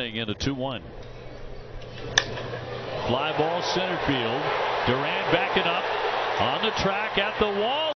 In a 2-1. Fly ball center field. Duran backing up on the track at the wall.